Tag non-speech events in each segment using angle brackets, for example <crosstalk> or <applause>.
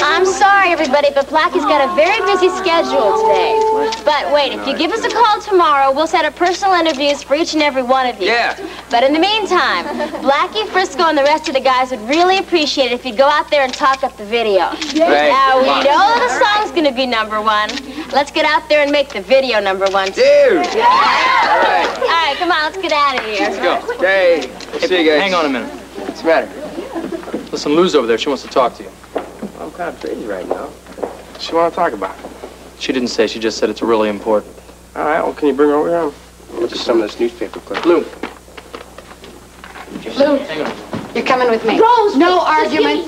I'm sorry, everybody, but Blackie's got a very busy schedule today. But wait, if you give us a call tomorrow, we'll set up personal interviews for each and every one of you. Yeah. But in the meantime, Blackie, Frisco, and the rest of the guys would really appreciate it if you'd go out there and talk up the video. Right. Now, we know the song's gonna be number one. Let's get out there and make the video number one, too. Dude. All right. All right, come on, let's get out of here. Let's go. Hey. See you guys. Hang on a minute. What's the matter? Listen, Lou's over there. She wants to talk to you. I'm kind of busy right now. What you want to talk about? it. She didn't say. She just said it's really important. All right, well, can you bring her over here? Just some of this newspaper clip. Lou. Lou, Hang on. you're coming with me. Rose, no argument.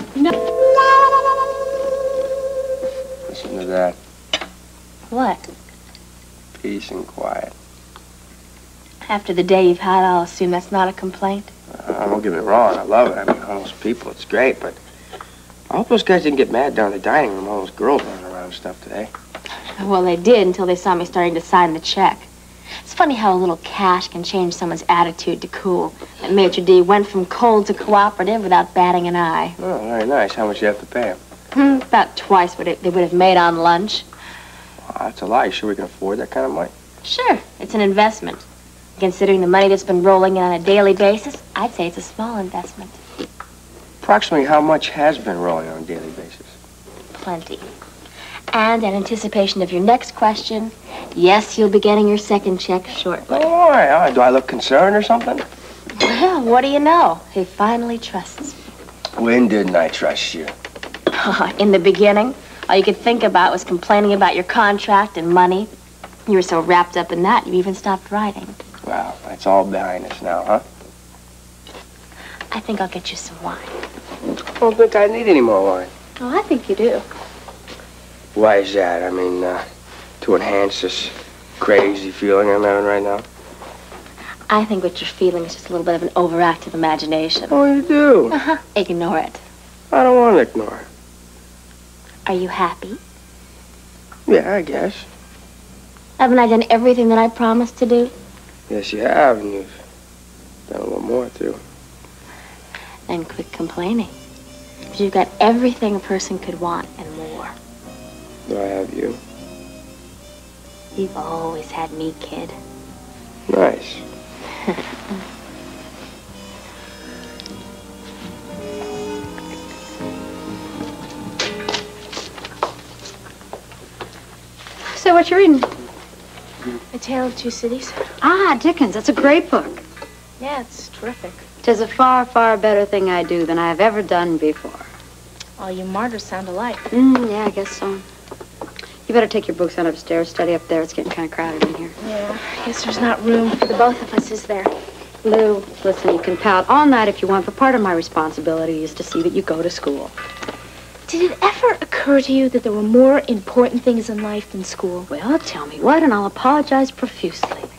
Listen to that. What? Peace and quiet. After the day you've had, I'll assume that's not a complaint. Uh, don't get me wrong, I love it. I mean, all those people, it's great, but I hope those guys didn't get mad down in the dining room, all those girls running around and stuff today. Well, they did until they saw me starting to sign the check. It's funny how a little cash can change someone's attitude to cool. And Maitre D went from cold to cooperative without batting an eye. Oh, very nice. How much you have to pay them? Hmm, about twice what it, they would have made on lunch. Oh, that's a lie. You sure we can afford that kind of money? Sure, it's an investment. Considering the money that's been rolling in on a daily basis, I'd say it's a small investment. Approximately how much has been rolling on a daily basis? Plenty. And in anticipation of your next question, yes, you'll be getting your second check shortly. Oh, all right, all right. Do I look concerned or something? Well, what do you know? He finally trusts me. When didn't I trust you? <laughs> In the beginning, all you could think about was complaining about your contract and money. You were so wrapped up in that, you even stopped writing. Well, that's all behind us now, huh? I think I'll get you some wine. I don't think I need any more wine. Oh, I think you do. Why is that? I mean, uh, to enhance this crazy feeling I'm having right now? I think what you're feeling is just a little bit of an overactive imagination. Oh, you do? Uh-huh. Ignore it. I don't want to ignore it. Are you happy? Yeah, I guess. Haven't I done everything that I promised to do? Yes, you have, and you've done a little more, too. Then quit complaining. 'Cause You've got everything a person could want and more. Do I have you? You've always had me, kid. Nice. <laughs> So what you reading? A Tale of Two Cities? Ah, Dickens. That's a great book. Yeah, it's terrific. Tis a far, far better thing I do than I have ever done before. All you martyrs sound alike. Mm, yeah, I guess so. You better take your books on upstairs, study up there. It's getting kind of crowded in here. Yeah, I guess there's not room for the both of us, is there? Lou, listen, you can pout all night if you want, but part of my responsibility is to see that you go to school. Did it ever occur to you that there were more important things in life than school? Well, tell me what, and I'll apologize profusely.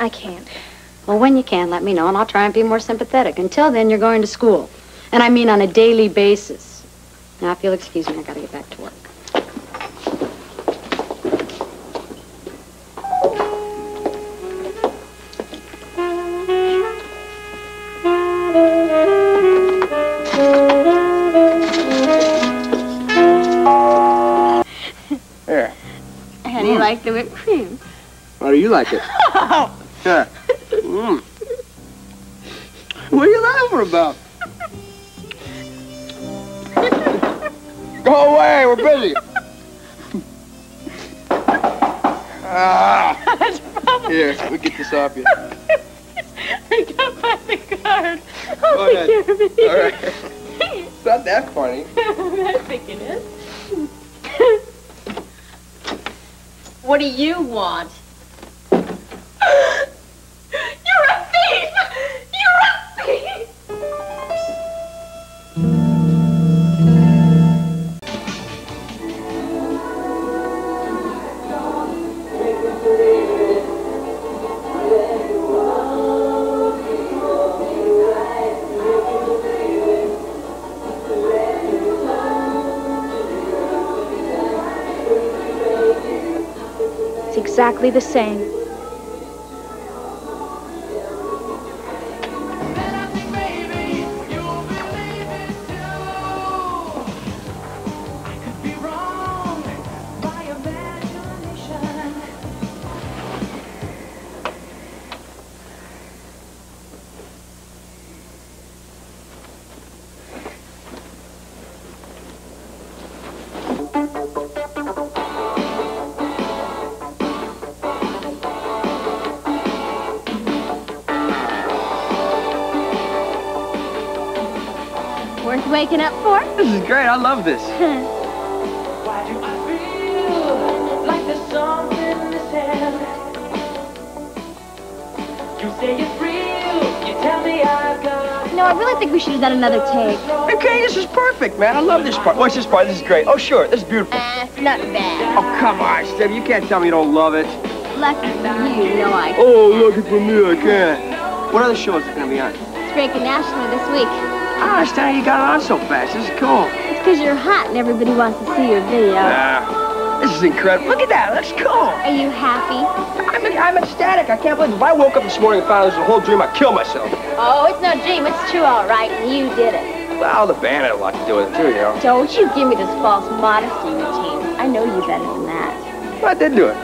I can't. Well, when you can, let me know, and I'll try and be more sympathetic. Until then, you're going to school. And I mean on a daily basis. Now, if you'll excuse me, I gotta get back to work. Here. How do you mm. like the whipped cream? How do you like it? <laughs> yeah. Mm. Are about? Go away, we're busy. ah. Here, me get this off you. I got by the guard. Go ahead. All right. It's not that funny. <laughs> I think it is. <laughs> what do you want? Exactly the same. Worth waking up for? This is great. I love this. Why do I feel like there's something missing? You say it's real, you tell me I've got No, I really think we should have done another take. Okay, this is perfect, man. I love this part. What's this part? This is great. Oh, sure. This is beautiful. Uh, not bad. Oh, come on, Steve. You can't tell me you don't love it. Lucky for you, you know I. Oh, lucky for me, I can't. What other shows are going to be on? It's breaking nationally this week. I understand how you got on so fast. This is cool. It's because you're hot and everybody wants to see your video. Ah, this is incredible. Look at that. That's cool. Are you happy? I'm, I'm ecstatic. I can't believe it. If I woke up this morning and found this was a whole dream, I'd kill myself. Oh, it's no dream. It's true, all right, and you did it. Well, the band had a lot to do with it, too, you know. Don't you give me this false modesty routine. I know you better than that. Well, I did do it.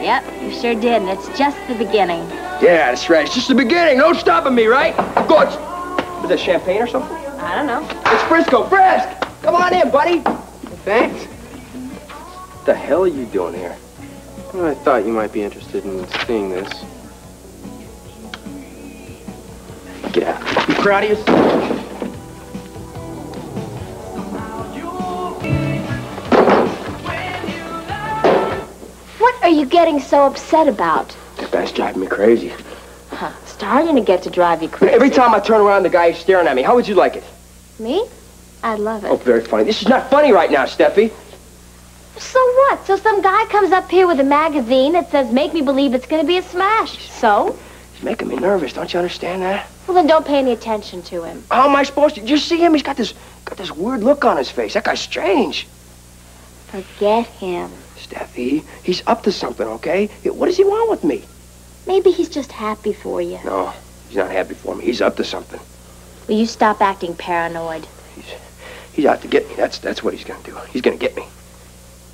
Yep, you sure did, and it's just the beginning. Yeah, that's right. It's just the beginning. No stopping me, right? Good. Is that champagne or something? I don't know. It's Frisco. Frisk! Come on in, buddy. Thanks. What the hell are you doing here? Well, I thought you might be interested in seeing this. Get out. You proud of yourself? What are you getting so upset about? That guy's driving me crazy. Huh, starting to get to drive you crazy. Every time I turn around, the guy is staring at me. How would you like it? Me? I'd love it. Oh, very funny. This is not funny right now, Steffi. So what? So some guy comes up here with a magazine that says, make me believe it's going to be a smash. So? He's making me nervous. Don't you understand that? Well, then don't pay any attention to him. How am I supposed to? Did you see him? He's got this, got this weird look on his face. That guy's strange. Forget him. Steffi, he's up to something, okay? What does he want with me? Maybe he's just happy for you. No, he's not happy for me. He's up to something. Will you stop acting paranoid? He's, he's out to get me. That's that's what he's gonna do. He's gonna get me.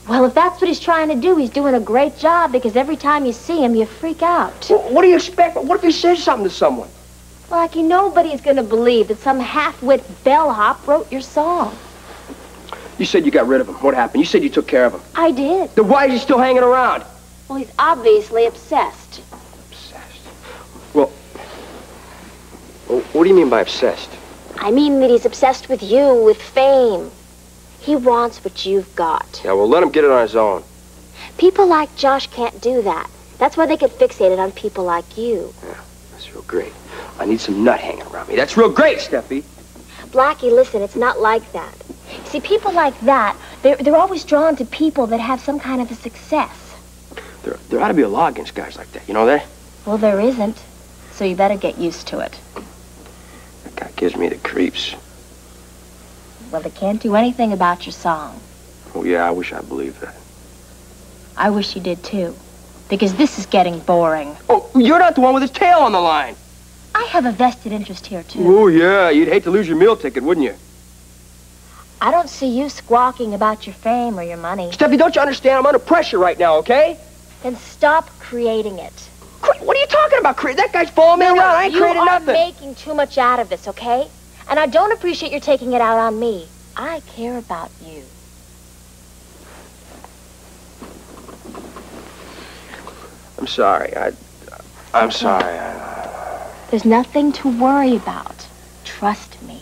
Well, if that's what he's trying to do, he's doing a great job because every time you see him, you freak out. Well, what do you expect? What if he says something to someone? Well, Lucky, nobody's going to believe that some half-wit bellhop wrote your song. You said you got rid of him. What happened? You said you took care of him. I did. Then why is he still hanging around? Well, he's obviously. Obsessed. Well, what do you mean by obsessed? I mean that he's obsessed with you, with fame. He wants what you've got. Yeah, well, let him get it on his own. People like Josh can't do that. That's why they get fixated on people like you. Yeah, That's real great. I need some nut hanging around me. That's real great, Steffi. Blackie, listen, it's not like that. See, people like that, they're, they're always drawn to people that have some kind of a success. There, there ought to be a law against guys like that. You know that? Well, there isn't. So you better get used to it. Gives me the creeps. Well, they can't do anything about your song. Oh, yeah, I wish I believed that. I wish you did too. Because this is getting boring. Oh, you're not the one with his tail on the line. I have a vested interest here too. Oh, yeah, you'd hate to lose your meal ticket, wouldn't you? I don't see you squawking about your fame or your money. Steffi, don't you understand? I'm under pressure right now, okay? Then stop creating it. Cre- What are you talking about, Cre- That guy's following me around. I ain't you are making too much out of this, okay? And I don't appreciate your taking it out on me. I care about you. I'm sorry. I, I'm sorry. I, There's nothing to worry about. Trust me.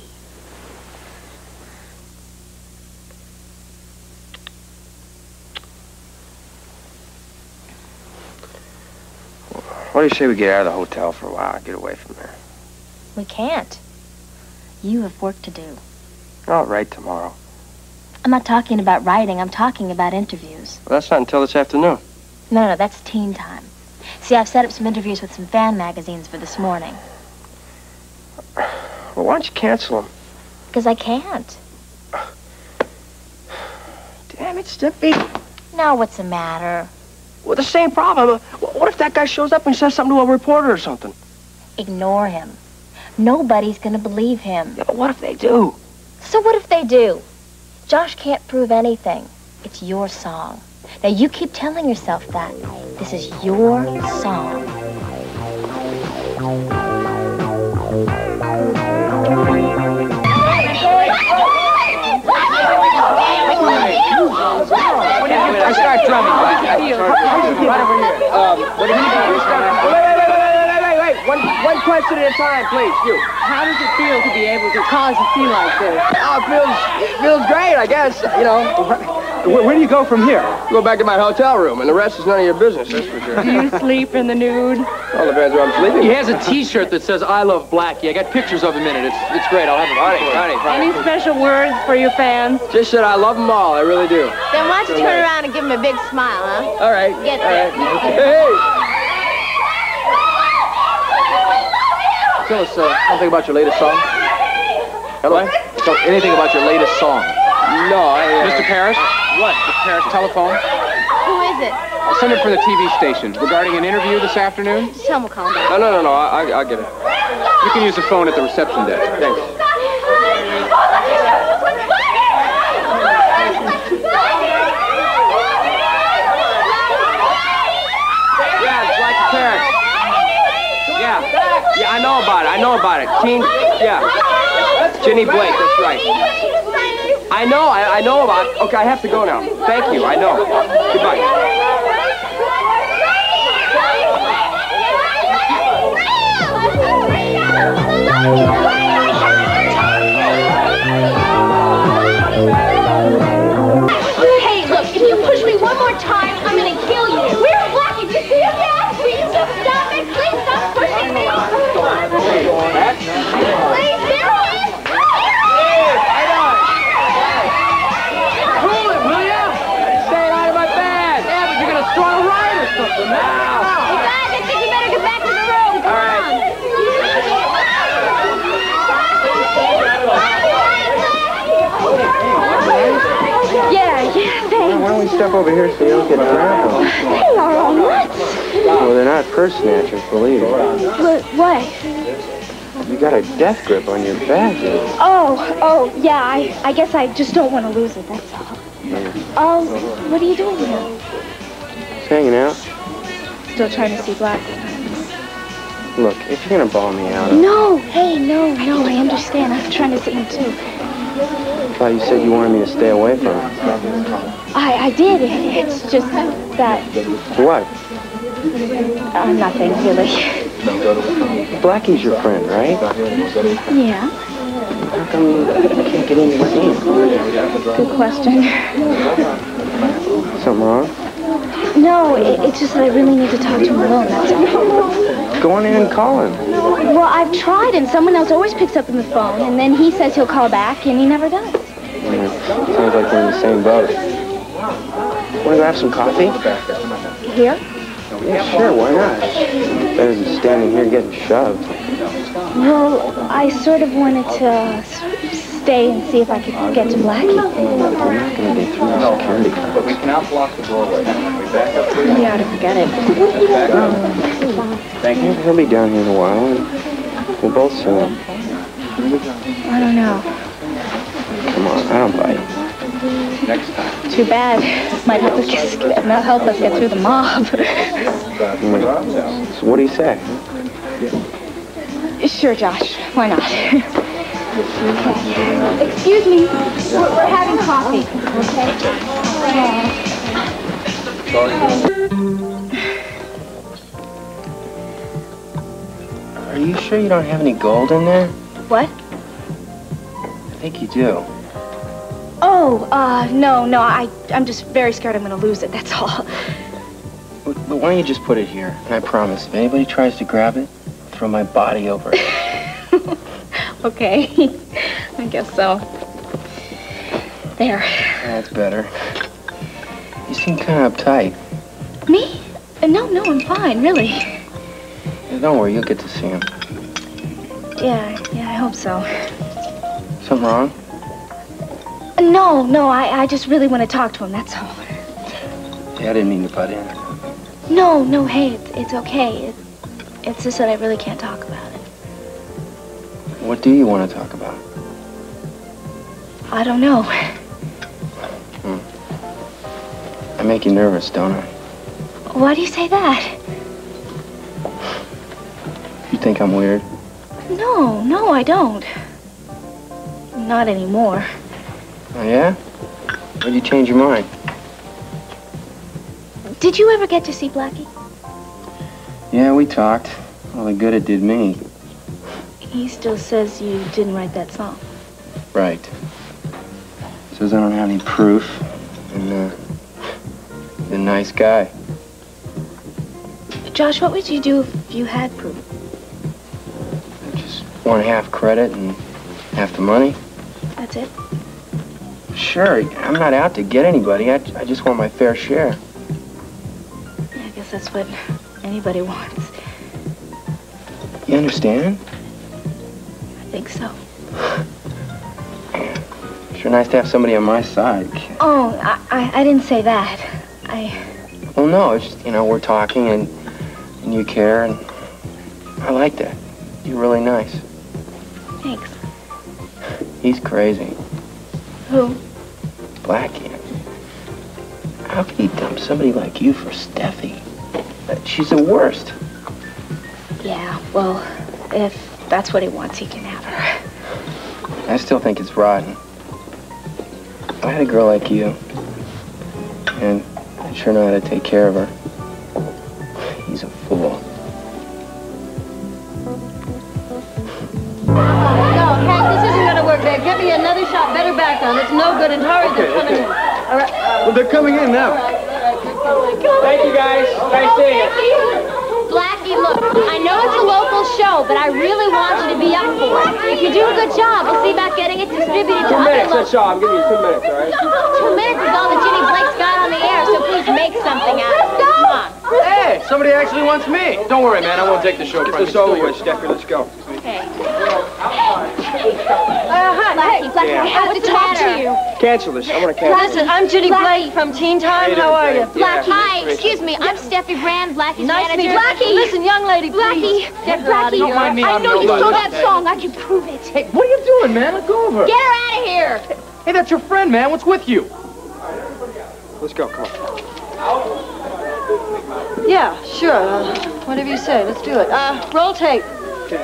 What do you say we get out of the hotel for a while? Get away from there. We can't. You have work to do. All right, tomorrow. I'm not talking about writing. I'm talking about interviews. Well, that's not until this afternoon. No, no, that's teen time. See, I've set up some interviews with some fan magazines for this morning. Well, why don't you cancel them? Because I can't. Damn it, Steffi. Now what's the matter? Well, the same problem. Uh, wh- What if that guy shows up and says something to a reporter or something? Ignore him. Nobody's gonna believe him. Yeah, but what if they do? So what if they do? Josh can't prove anything. It's your song. Now you keep telling yourself that. This is your song. I start drumming. Right over here. Um, what do you Wait, wait, wait, wait, wait, wait, wait. One, one question at a time, please. You. How does it feel to be able to cause a scene like this? Oh, it feels, it feels great, I guess. You know, Where, where do you go from here? Go back to my hotel room, and the rest is none of your business, that's for sure. Do you sleep in the nude? All depends where I'm sleeping. He has a T-shirt that says "I love Blackie." I got pictures of him in it. It's it's great. I'll have it. Funny, funny, Any special words for your fans? Just said I love them all, I really do. Then why don't you turn around and give him a big smile, huh? All right. Get all right. Hey! Tell us uh, something about your latest song. Hello? So, anything about your latest song? No, I. Uh, Mr. Parrish? What? Mr. Parrish, telephone? Who is it? Send it for the TV station regarding an interview this afternoon. Tell him we'll call him back. No, no, no, no. I, I, I'll get it. You can use the phone at the reception desk. Thanks. Yeah, it's like. Yeah. Yeah, I know about it. I know about it. Teen. Yeah. Ginny Blake. That's right. I know. I, I know about. Okay, I have to go now. Thank you. I know. Goodbye. Hey, look, if you push me one more time, I'm gonna kill you. We're lucky. Did you see him, Dad? Will you just stop it? Please stop pushing me. Please, there he is. Cool it, will ya? Stay out of my bed. Yeah, but you're gonna start a riot or something now. Hey, guys, I think you better get back to the room. Come All right. on. Yeah, yeah, thanks. Why don't we step over here so you don't get trampled? They are all nuts. Well, they're not purse snatchers, believe me. What? What? You got a death grip on your back. Oh, oh, yeah, I, I guess I just don't want to lose it, that's all. Oh, what are you doing here? Just hanging out. Still trying to see Black. Look, if you're gonna ball me out, No, hey, no, no, I understand. I'm trying to see him too. I thought you said you wanted me to stay away from him. I, I did. It's just that, What? uh, nothing really. Blackie's your friend, right? Yeah, How come you can't get into game? good question. Something wrong? No, it, it's just that I really need to talk to him alone, that's all. Go on in and call him. Well, I've tried, and someone else always picks up on the phone, and then he says he'll call back, and he never does. Mm, Sounds like we're in the same boat. Want to go have some coffee? Here? Yeah, sure, why not? Better than standing here getting shoved. Well, I sort of wanted to stay and see if I could get to Blackie. We're not going to get through the security guards. We cannot block the doorway. We back up to Maybe I ought to forget it. Back up. Thank you. He'll be down here in a while, and we'll both see him. I don't know. Come on, I don't bite. Next time. Too bad. Might help us get, might help us get through the mob. Mm. So what do you say? sure, Josh. Why not? Excuse me. We're, we're having coffee. Are you sure you don't have any gold in there? What? I think you do. Oh, uh, no, no. I, I'm just very scared I'm going to lose it. That's all. But but why don't you just put it here? And I promise, if anybody tries to grab it, throw my body over it. <laughs> Okay. <laughs> I guess so. There. That's better. You seem kind of uptight. Me? Uh, no, no, I'm fine, really. Yeah, don't worry, you'll get to see him. Yeah, yeah, I hope so. Something wrong? No, no, I, I just really want to talk to him, that's all. Yeah, I didn't mean to butt in. No, no, hey, it's, it's okay. It, it's just that I really can't talk about it. What do you want to talk about? I don't know. Hmm. I make you nervous, don't I? Why do you say that? You think I'm weird? No, no, I don't. Not anymore. Oh, yeah? Why'd you change your mind? Did you ever get to see Blackie? Yeah, we talked. All the good it did me. He still says you didn't write that song. Right. Says I don't have any proof. And, uh, he's a nice guy. Josh, what would you do if you had proof? Just want half credit and half the money. That's it? Sure, I'm not out to get anybody. I, I just want my fair share. Yeah, I guess that's what anybody <laughs> wants. You understand? Think so. Sure nice to have somebody on my side. Oh, I, I, I didn't say that. I, Well, no, it's just, you know, we're talking and, and you care and I like that. You're really nice. thanks. He's crazy. Who? Blackie. How could he dump somebody like you for Steffi? She's the worst. Yeah, well, if that's what he wants, he can have her. I still think it's rotten. I had a girl like you, and I sure know how to take care of her. He's a fool. No, Hank, this isn't gonna work, babe. Get me another shot, better back on. It's no good, and hurry, they're coming in. All right. Well, they're coming in now. Thank you, guys. Nice oh, seeing you. Blackie, look, I know it's a local show, but I really want you to be up for it. If you do a good job, we'll see about getting it distributed to Two other minutes, local... that's all. I'm giving you two minutes, all right? Two minutes is all that Ginny Blake's got on the air, so please make something out of it. Come on. Hey, somebody actually wants me. Don't worry, man. I won't take the show. Get this over with, Steffi. Let's go. Okay. Uh, hi, Blackie, Blackie, Yeah. I have to talk to you. Cancel this. I want to cancel Listen, I'm Judy Blake from Teen Time. How are you? Yeah. Blackie, hi, excuse me, I'm Steffi Brand, Blackie's Nice to meet manager. you. Listen, young lady, please. Blackie, Get her out of Blackie, mind me, I I'm know you stole that song. I can prove it. Hey, what are you doing, man? Let go of her. Get her out of here. Hey, that's your friend, man. What's with you? Let's go. Come on. Yeah, sure. Uh, whatever you say. Let's do it. Uh, roll tape. Okay,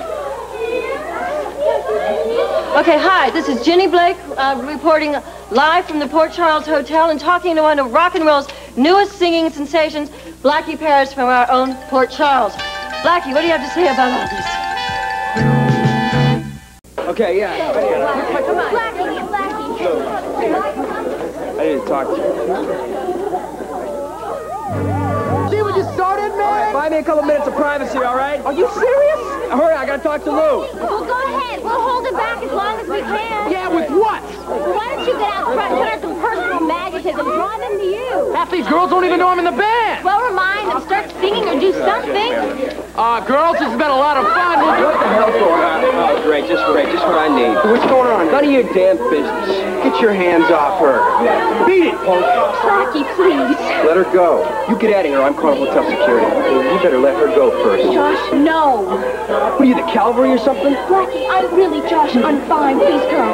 hi. This is Ginny Blake uh, reporting live from the Port Charles Hotel and talking to one of rock and roll's newest singing sensations, Blackie Parrish from our own Port Charles. Blackie, what do you have to say about all this? Okay, yeah. Blackie, Blackie. I need to talk to you. Started, man? Buy me a couple minutes of privacy, all right? Are you serious? Hurry, I gotta talk to Lou. Well, go ahead. We'll hold it back as long as we can. Yeah, with what? Why don't you get out front, put on some personal magnetism, draw them to you. Half these girls don't even know I'm in the band. Well, remind them, start singing or do something. Uh, girls, this has been a lot of fun. We'll do What the hell's going on? Oh, great, just great, just what I need. What's going on? None of your damn business. Get your hands off her. Beat it, punk. Blackie, please. Let her go. You get out of here. I'm calling hotel security. You better let her go first. Josh, no. What are you, the cavalry or something? Blackie, I'm really Josh. I'm fine. Please go.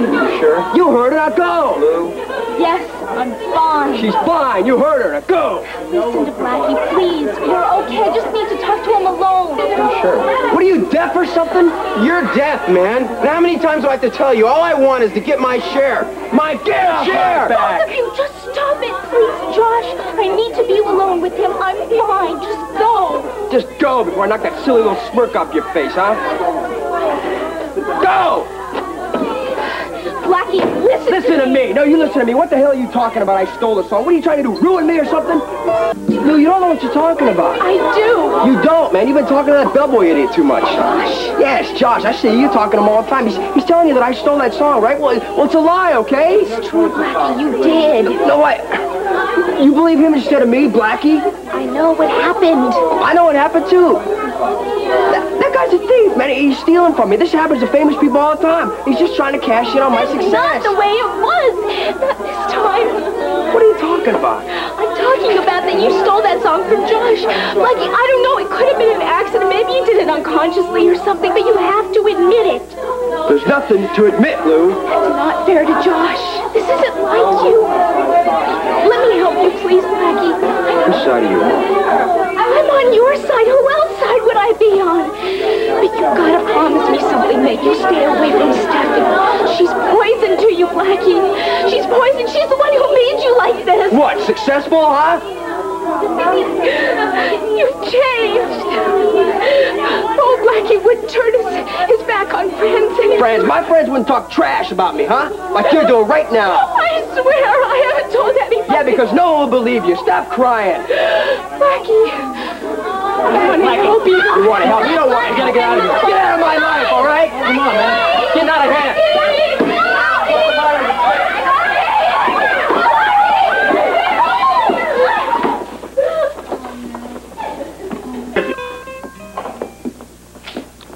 You sure? You heard her. Now go. Lou. Yes, I'm fine. She's fine. You heard her. Now go. Listen to Blackie, please. We're okay. Just need to talk to him alone. Sure. What are you, deaf or something? You're deaf, man. And how many times do I have to tell you? All I want is to get my share. My fair share. Both of you, just stop it, please, Josh. I need to be alone with him. I'm fine. Just go. Just go before I knock that silly little smirk off your face, huh? Go! Blackie, listen, Listen to me. No, you listen to me. What the hell are you talking about? I stole the song. What are you trying to do? Ruin me or something? No, you don't know what you're talking about. I do. You don't, man. You've been talking to that bellboy idiot too much. Josh? Yes, Josh. I see you talking to him all the time. He's, he's telling you that I stole that song, right? Well, well, it's a lie, okay? It's true, Blackie. You did. No, what? You believe him instead of me, Blackie? I know what happened. I know what happened, too. That, that guy's a thief, man. He's stealing from me. This happens to famous people all the time. He's just trying to cash in on my Not success. Not the way it was. Not this time. What are you talking about? I'm talking about that you stole that song from Josh. Blackie, I don't know. It could have been an accident. Maybe you did it unconsciously or something, but you have to admit it. There's nothing to admit, Lou. That's not fair to Josh. This isn't like you. Let me help you, please, Blackie. Whose side are you? I'm on your side. Who else side would I be on? But you've gotta promise me something that you stay away from Stephanie. She's poison to you, Blackie. She's poison. She's the one who made you like this. What, successful, huh? You've changed. Oh, Blackie wouldn't turn his, his back on friends and Friends, my friends wouldn't talk trash about me, huh? Like you're doing right now. I swear I haven't told anybody. Yeah, because no one will believe you. Stop crying. Blackie, I want to help you. You want to help? You don't want to. You gotta get out of here. Get out of my life, all right? Come on, man. Get out of here.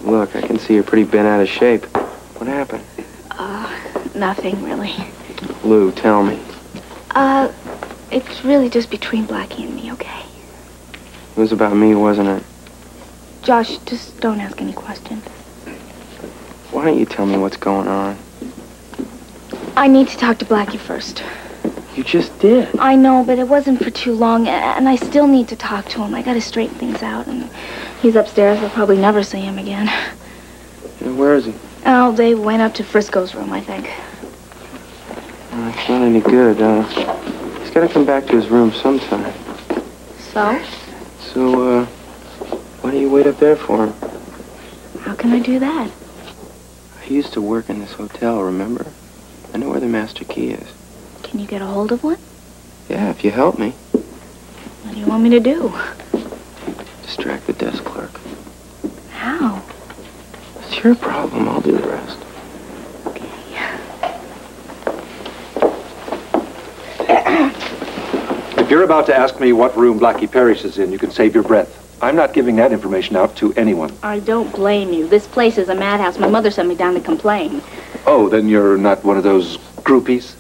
Look, I can see you're pretty bent out of shape. What happened? Uh, nothing, really. Lou, tell me. Uh, it's really just between Blackie and me, okay? It was about me, wasn't it? Josh, just don't ask any questions. Why don't you tell me what's going on? I need to talk to Blackie first. You just did. I know, but it wasn't for too long, and I still need to talk to him. I gotta straighten things out, and he's upstairs. I'll probably never see him again. Yeah, Where is he? Oh, they went up to Frisco's room, I think. Uh, it's not any good. Uh, he's got to come back to his room sometime. So? So, uh, why don't you wait up there for him? How can I do that? I used to work in this hotel, remember? I know where the master key is. Can you get a hold of one? Yeah, if you help me. What do you want me to do? Distract the desk clerk. How? It's your problem. I'll do the rest. If you're about to ask me what room Blackie Parrish is in, you can save your breath. I'm not giving that information out to anyone. I don't blame you. This place is a madhouse. My mother sent me down to complain. Oh, then you're not one of those groupies?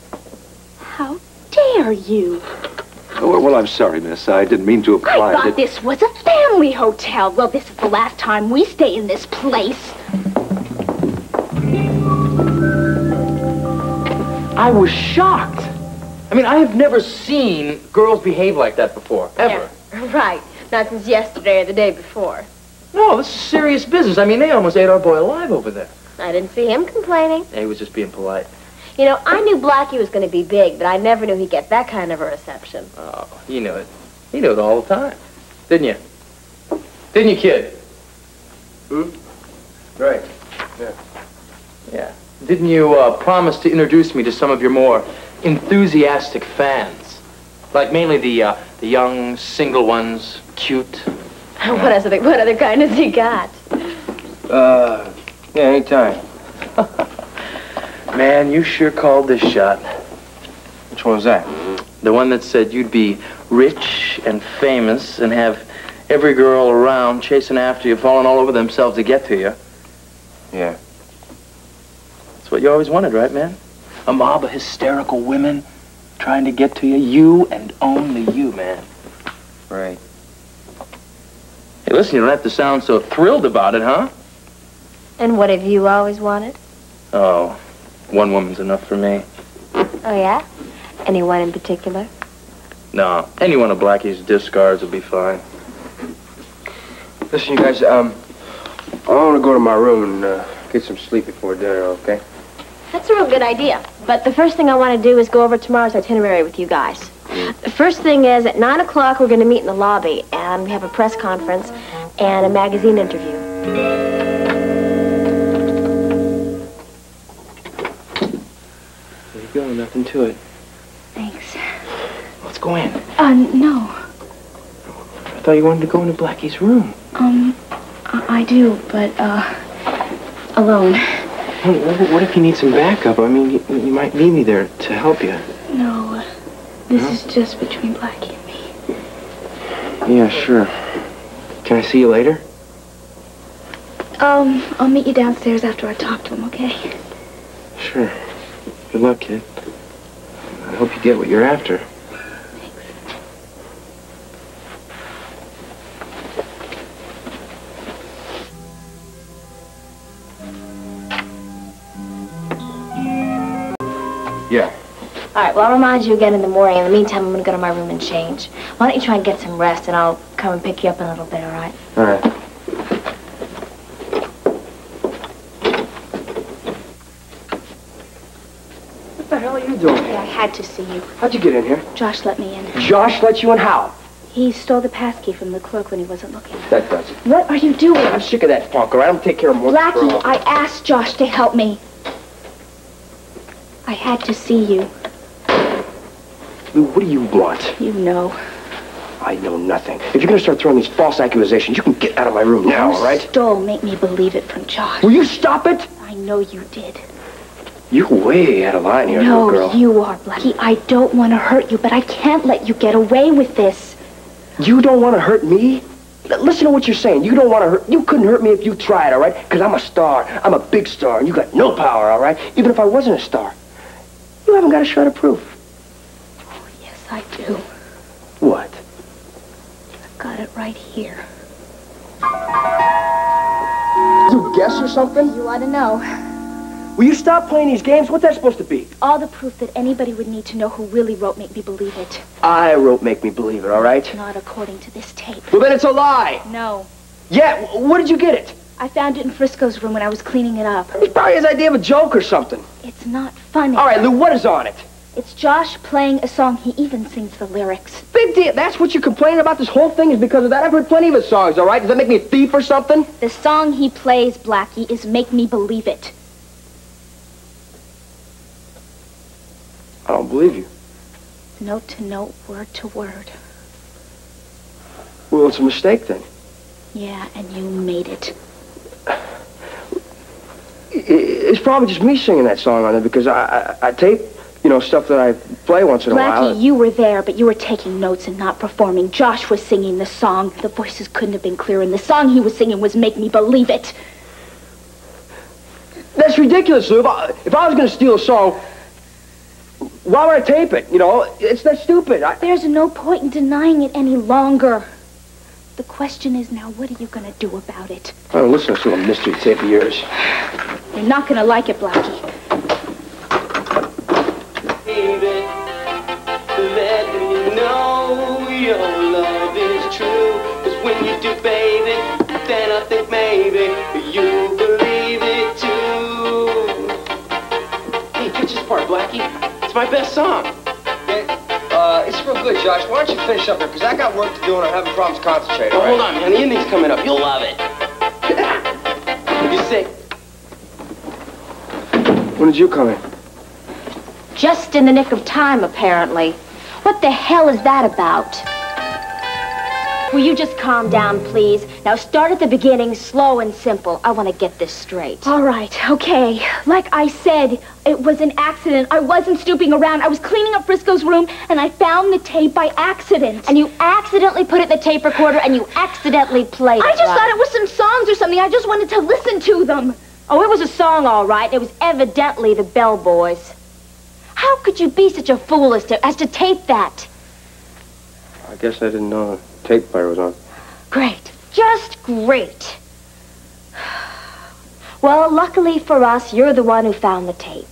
How dare you? Oh, well, well, I'm sorry, miss. I didn't mean to I thought that... this was a family hotel. Well, this is the last time we stay in this place. I was shocked. I mean, I have never seen girls behave like that before, ever. <laughs> Right. Not since yesterday or the day before. No, this is serious business. I mean, they almost ate our boy alive over there. I didn't see him complaining. He was just being polite. You know, I knew Blackie was going to be big, but I never knew he'd get that kind of a reception. Oh, you knew it. You knew it all the time, didn't you? Didn't you, kid? Hmm? Right. Yeah. Yeah. Didn't you uh, promise to introduce me to some of your more enthusiastic fans? Like mainly the uh, the young single ones, cute. <laughs> what, else, what other kind has he got? Uh, yeah, anytime. <laughs> Man, you sure called this shot. Which one was that? The one that said you'd be rich and famous and have every girl around chasing after you, falling all over themselves to get to you. Yeah. That's what you always wanted, right, man? A mob of hysterical women trying to get to you. You and only you, man. Right. Hey, listen, you don't have to sound so thrilled about it, huh? And what have you always wanted? Oh, one woman's enough for me. Oh, yeah? Anyone in particular? No, any one of Blackie's discards will be fine. Listen, you guys, um, I want to go to my room and uh, get some sleep before dinner, okay? That's a real good idea. But the first thing I want to do is go over tomorrow's itinerary with you guys. The first thing is at 9 o'clock we're going to meet in the lobby and we have a press conference and a magazine interview. There you go, nothing to it. Thanks. Let's go in. Uh, no. I thought you wanted to go into Blackie's room. Um, I, I do, but, uh, alone. Hey, what if you need some backup? I mean, you, you might need me there to help you. No, this is just between Blackie and me. Yeah, sure. Can I see you later? Um, I'll meet you downstairs after I talk to him, okay? Sure. Good luck, kid. I hope you get what you're after. Yeah. All right, well, I'll remind you again in the morning. In the meantime, I'm going to go to my room and change. Why don't you try and get some rest, and I'll come and pick you up in a little bit, all right? All right. What the hell are you doing? Yeah, I had to see you. How'd you get in here? Josh let me in. Josh let you in how? He stole the passkey from the clerk when he wasn't looking. That does it. What are you doing? I'm sick of that punk, all right? I'm gonna take care of him once Blackie, all. I asked Josh to help me. I had to see you. Lou, what do you want? You know. I know nothing. If you're gonna start throwing these false accusations, you can get out of my room now, you all right? stole Make Me Believe It from Josh. Will you stop it? I know you did. You're way out of line here, no, little girl. you are, Blackie. I don't want to hurt you, but I can't let you get away with this. You don't want to hurt me? Listen to what you're saying. You don't want to hurt. You couldn't hurt me if you tried, all right? Because I'm a star. I'm a big star, and you got no power, all right? Even if I wasn't a star, you haven't got a shred of proof. Oh, yes, I do. What? I've got it right here. You guess or something? You ought to know. Will you stop playing these games? What's that supposed to be? All the proof that anybody would need to know who really wrote Make Me Believe It. I wrote Make Me Believe It, all right? Not according to this tape. Well, then it's a lie. No. Yeah, where did you get it? I found it in Frisco's room when I was cleaning it up. It's probably his idea of a joke or something. It's not funny. All right, Lou, what is on it? It's Josh playing a song. He even sings the lyrics. Big deal. That's what you're complaining about this whole thing is because of that. I've heard plenty of his songs, all right? Does that make me a thief or something? The song he plays, Blackie, is Make Me Believe It. I don't believe you. Note to note, word to word. Well, it's a mistake then. Yeah, and you made it. It's probably just me singing that song on it because I, I, I tape, you know, stuff that I play once in a while. Blackie, you were there, but you were taking notes and not performing. Josh was singing the song. The voices couldn't have been clearer, and the song he was singing was Make Me Believe It. That's ridiculous, Lou. If I, if I was going to steal a song, why would I tape it? You know, it's that stupid. I, There's no point in denying it any longer. The question is now, what are you going to do about it? I don't listen to a mystery tape of yours. You're not going to like it, Blackie. Baby, let me know your love is true. Cause when you do, baby, then I think maybe you believe it too. Hey, catch this part, Blackie. It's my best song. Good, Josh. Why don't you finish up here? Because I got work to do and I'm having problems concentrating. Well, hold on, man. The ending's coming up. You'll love it. <laughs> You say. When did you come in? Just in the nick of time, apparently. What the hell is that about? Will you just calm down, please? Now start at the beginning, slow and simple. I want to get this straight. All right, okay. Like I said, it was an accident. I wasn't snooping around. I was cleaning up Frisco's room, and I found the tape by accident. And you accidentally put it in the tape recorder and you accidentally played I it. I just right? thought it was some songs or something. I just wanted to listen to them. Oh, it was a song, all right. It was evidently the Bell Boys. How could you be such a fool as to, as to tape that? I guess I didn't know the tape player was on. Great. Just great. Well, luckily for us, you're the one who found the tape.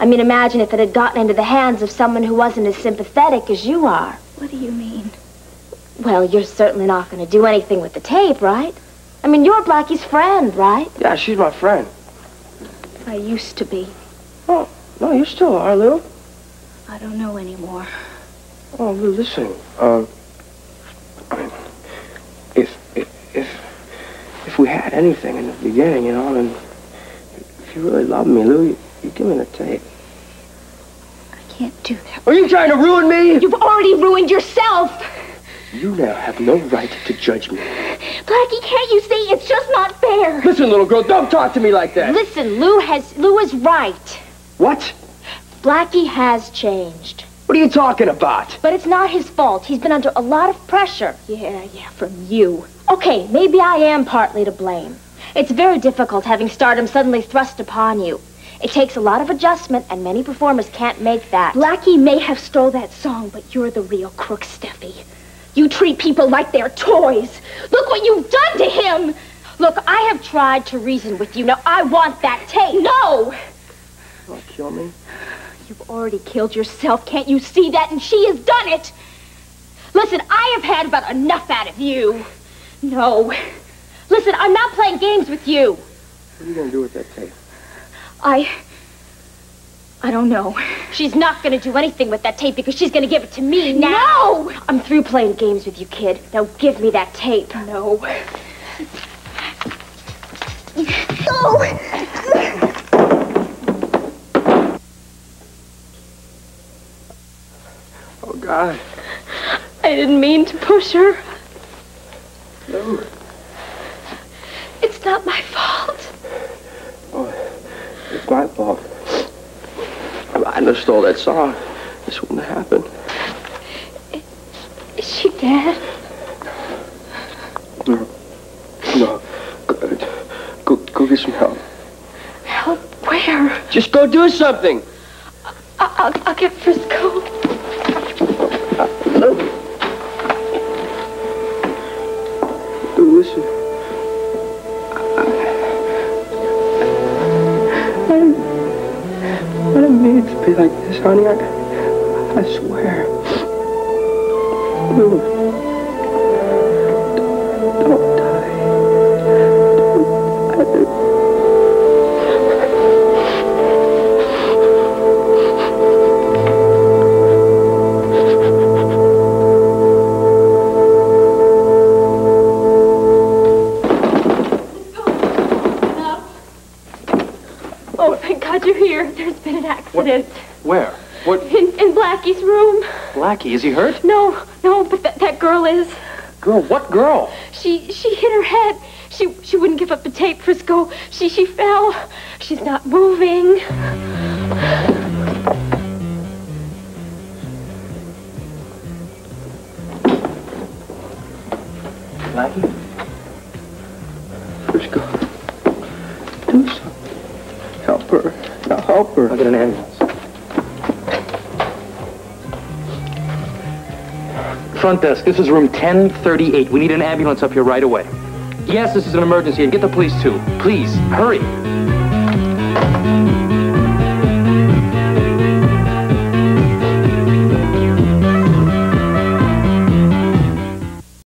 I mean, imagine if it had gotten into the hands of someone who wasn't as sympathetic as you are. What do you mean? Well, you're certainly not going to do anything with the tape, right? I mean, you're Blackie's friend, right? Yeah, she's my friend. I used to be. Oh, no, you still are, Lou. I don't know anymore. Oh, Lou, listen. Um, I mean, if, if, if, if we had anything in the beginning, you know, then if you really love me, Lou, you, you give me the tape. I can't do that. Are you trying to ruin me? You've already ruined yourself. You now have no right to judge me. Blackie, can't you see? It's just not fair. Listen, little girl, don't talk to me like that. Listen, Lou has Lou is right. What? Blackie has changed. What are you talking about? But it's not his fault. He's been under a lot of pressure. Yeah, yeah, from you. Okay, maybe I am partly to blame. It's very difficult having stardom suddenly thrust upon you. It takes a lot of adjustment, and many performers can't make that. Blackie may have stole that song, but you're the real crook, Steffi. You treat people like they're toys. Look what you've done to him. Look, I have tried to reason with you. Now, I want that tape. No! You want to kill me? You've already killed yourself. Can't you see that? And she has done it. Listen, I have had about enough out of you. No. Listen, I'm not playing games with you. What are you going to do with that tape? I. I don't know. She's not gonna do anything with that tape because she's gonna give it to me now. No! I'm through playing games with you, kid. Now give me that tape. No. Oh, God. I didn't mean to push her. No. It's not my fault. Oh, it's my fault. If I hadn't stole that song, this wouldn't have happened. Is she dead? No. No. Go, go, go get some help. Help where? Just go do something. I- I'll, I'll get Frisco. Be like this, honey. I, I swear. There's been an accident. Where? What? In, in Blackie's room. Blackie, is he hurt? No, no, but that, that girl is. Girl, what girl? She she hit her head. She she wouldn't give up the tape, Frisco. She she fell. She's not moving. I'll get an ambulance. Front desk, this is room 1038. We need an ambulance up here right away. Yes, this is an emergency, and get the police too. Please, hurry.